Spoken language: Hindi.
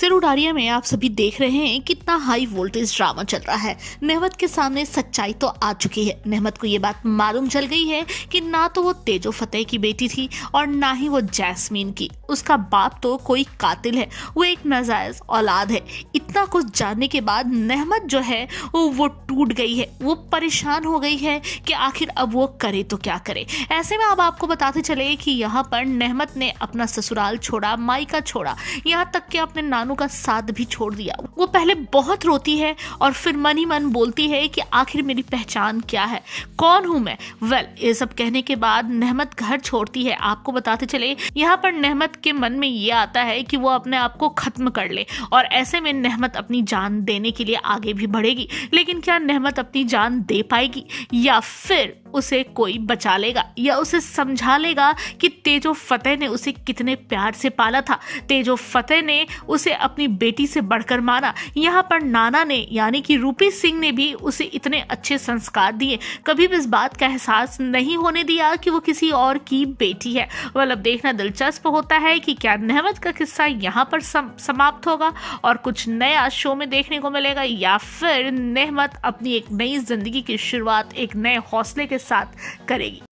सिरुडारिया में आप सभी देख रहे हैं कितना हाई वोल्टेज ड्रामा चल रहा है। नेहमत के सामने सच्चाई तो आ चुकी है। नेहमत को ये बात मालूम चल गई है कि ना तो वो तेजो फतेह की बेटी थी और ना ही वो जैस्मीन की। उसका बाप तो कोई कातिल है। वो एक नाजायज औलाद है। इतना कुछ जानने के बाद नेहमत जो है, वो वो टूट गई है। वो परेशान हो गई है कि आखिर अब वो करे तो क्या करे। ऐसे में अब आपको बताते चले कि यहाँ पर नेहमत ने अपना ससुराल छोड़ा, माई छोड़ा। यहाँ तक कि अपने नानू का साथ भी छोड़ दिया। वो पहले बहुत रोती है और फिर मन ही मन बोलती है कि आखिर मेरी पहचान क्या है? कौन हूँ मैं? वेल well, ये सब कहने के बाद नहमत घर छोड़ती है। आपको बताते चले यहाँ पर नहमत के मन में ये आता है कि वो अपने आप को खत्म कर ले और ऐसे में नहमत अपनी जान देने के लिए आगे भी बढ़ेगी। लेकिन क्या नहमत अपनी जान दे पाएगी? या फिर उसे कोई बचा लेगा या उसे समझा लेगा कि तेजो फतेह ने उसे कितने प्यार से पाला था। तेजो फतेह ने उसे अपनी बेटी से बढ़कर माना यहाँ पर नाना ने यानी कि रूपी सिंह ने भी उसे इतने अच्छे संस्कार दिए। कभी भी इस बात का एहसास नहीं होने दिया कि वो किसी और की बेटी है। मतलब देखना दिलचस्प होता है कि क्या नहमत का किस्सा यहाँ पर सम, समाप्त होगा और कुछ नया शो में देखने को मिलेगा या फिर नहमत अपनी एक नई ज़िंदगी की शुरुआत एक नए हौसले के साथ करेगी।